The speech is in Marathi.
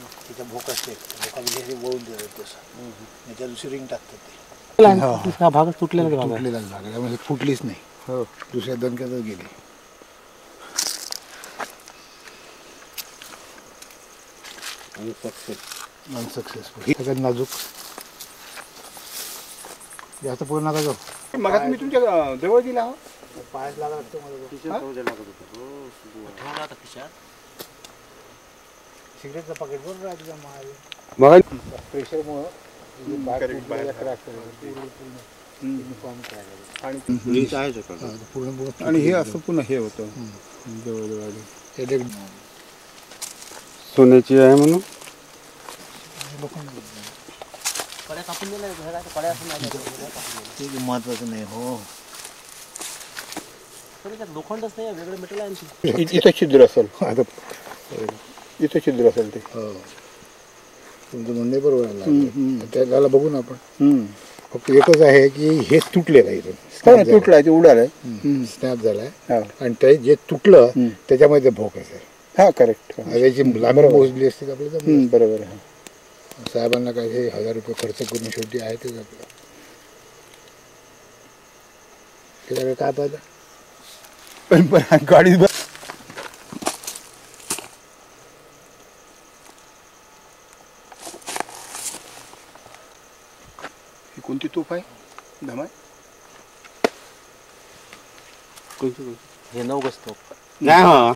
त्याचा भोक असते. वळून देतात तसं. आणि त्या दुसरी रिंग टाकतात ते. हा. भाग? तुटलेला भाग? आहे तुटलेलाच भाग आहे. त्यामुळे फुटलीच नाही. हो. दुसऱ्या दणक्यातच गेली. अनसक्सेसफुल सगळ्यात नाजूक. जास्त पूर्ण नका जाऊ. मग मी तुमच्या अं, जवळ दिला हो. पायाच लागला लागतो मला सिगरेटचं पाकिट बरोबर आहे तुझ्या महाल मग? प्रेशरमुळं करायला, पूर्ण-. हा, आणि हे असं पुन्हा हे होतं. जवळजवळ. हे एक सोन्याची आहे म्हणून? महत्वाचं नाही हो. लोखंडच नाही वेगळं मेटल आहे इथं छिद्र असेल. आता इथं छिद्र असेल ते. हो. तुमचं म्हणणे बरोबर आहे त्याला बघू ना आपण. हम्म. फक्त एकच आहे की हे तुटलेलं आहे इथून हो ना. तुटलाय ते उडालाय. स्नॅप झालाय. हा. आणि ते जे तुटलं हम्म. त्याच्यामध्ये भोक असेल हा करेक्ट त्याची लांबी मोजली असते तर आपल्याला जमलं बरोबर आहे. साहेबांना काय हे हजार रुपये खर्च करून शेवटी आहे तेच आपलं. काय पाहिजे पण पण गाडी ब- कोणती तोफ आहे? धमाय? हे नऊ गस्त नाही हा.